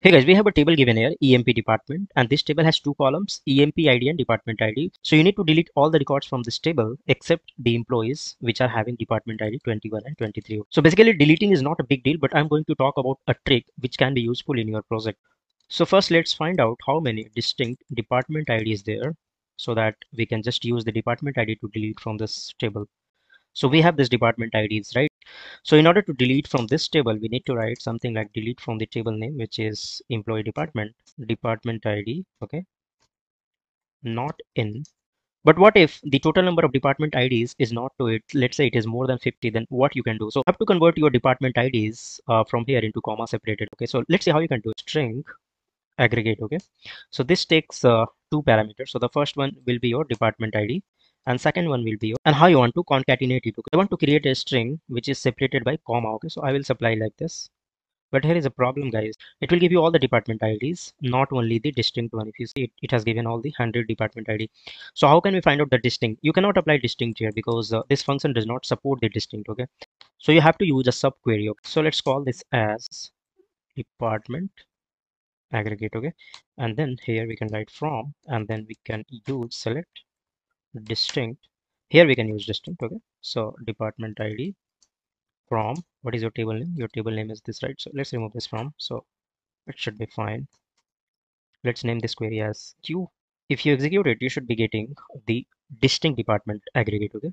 Hey guys, we have a table given here, EMP department, and this table has two columns, EMP ID and department ID. So you need to delete all the records from this table except the employees which are having department ID 21 and 23. So basically deleting is not a big deal, but I'm going to talk about a trick which can be useful in your project. So first let's find out how many distinct department IDs there so that we can just use the department ID to delete from this table. So we have this department IDs, right? So in order to delete from this table, we need to write something like delete from the table name, which is employee department, department ID, okay? Not in. But what if the total number of department IDs is not to it? Let's say it is more than 50, then what you can do? So have to convert your department IDs uh, from here into comma separated, okay? So let's see how you can do string aggregate, okay? So this takes uh, two parameters. So the first one will be your department ID and second one will be and how you want to concatenate it. Okay? i want to create a string which is separated by comma okay? So i will supply like this. But here is a problem guys. It will give you all the department ids not only the distinct one. If you see it, it has given all the 100 department id so how can we find out the distinct? You cannot apply distinct here because uh, this function does not support the distinct okay? So you have to use a subquery okay? so let's call this as department aggregate okay? And then here we can write from and then we can use select distinct. Here we can use distinct okay? So department id from what is your table name? Your table name is this right? So let's remove this from. So it should be fine. Let's name this query as q. If you execute it you should be getting the distinct department aggregate okay?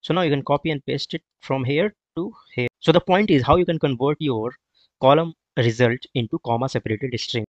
So now you can copy and paste it from here to here. So the point is how you can convert your column result into comma separated string